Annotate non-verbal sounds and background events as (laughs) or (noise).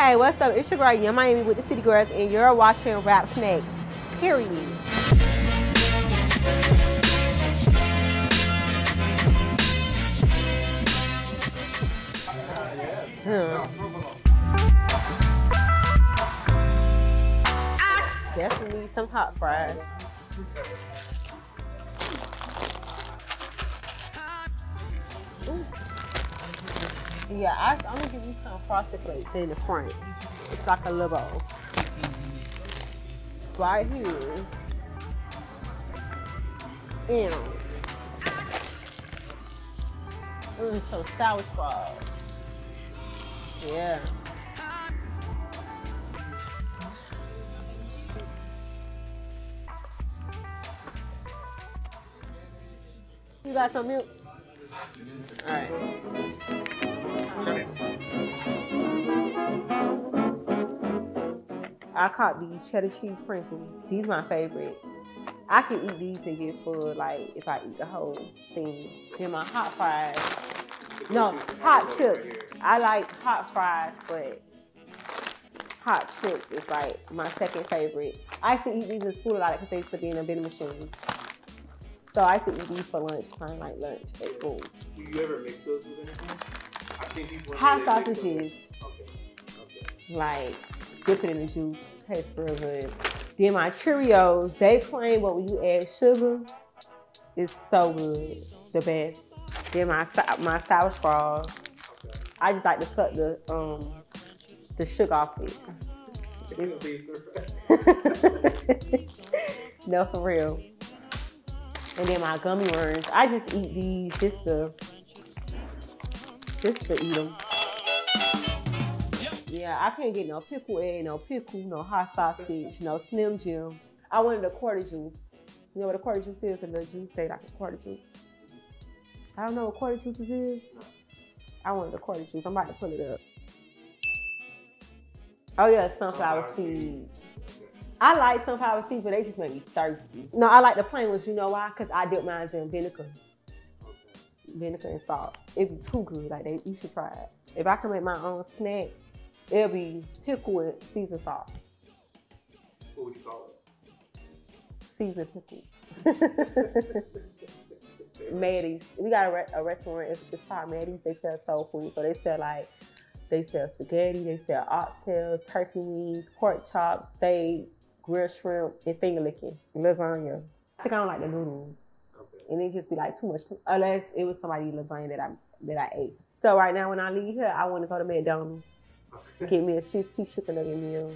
Hey, what's up? It's your girl, Yung Miami with the City Girls, and you're watching Rap Snakes. Period. Hmm. Definitely need some hot fries. Yeah, I, I'm gonna give you some frosted flakes in the front. It's like a little bowl. Right here. Ew. Ooh, some sour. Yeah. You got some milk? All right. I caught these cheddar cheese sprinkles. These my favorite. I can eat these and get full, like if I eat the whole thing. Then my hot fries. No, hot chips. I like hot fries, but hot chips is like my second favorite. I used to eat these in school a lot because they used to be in a vending machine. So I used to eat these for lunch, kind of like lunch at school. Do you ever mix those with anything? I've seen people. Hot they mix those. sausages, Okay. Okay. like dip it in the juice, tastes real good. Then my Cheerios, they plain, but when you add sugar, it's so good, the best. Then my my sour straws, I just like to suck the um the sugar off it. (laughs) no, for real. And then my gummy worms, I just eat these just to just to eat them. Yeah, I can't get no pickle egg, no pickle, no hot sausage, no Slim Jim. I wanted a quarter juice. You know what a quarter juice is? The little juice they like a quarter juice. I don't know what quarter juice is. I wanted a quarter juice. I'm about to pull it up. Oh yeah, Sunflower seeds. I like some sunflower seeds, but they just make me thirsty. No, I like the plain ones. You know why? Cause I dip mine in vinegar, vinegar and salt. It'd be too good. Like they, you should try it. If I can make my own snack, it'll be pickle and seasoned salt. What would you call it? Seasoned pickle. (laughs) Maddie's. We got a, re- a restaurant. It's, it's called Maddie's. They sell soul food. So they sell like they sell spaghetti. They sell oxtails, turkey wings, pork chops, steak, grilled shrimp, and finger licking, lasagna. I think I don't like the noodles. Okay. And it just be like too much, unless it was somebody lasagna that I that I ate. So right now, when I leave here, I want to go to McDonald's, get me a six-piece chicken nugget meal.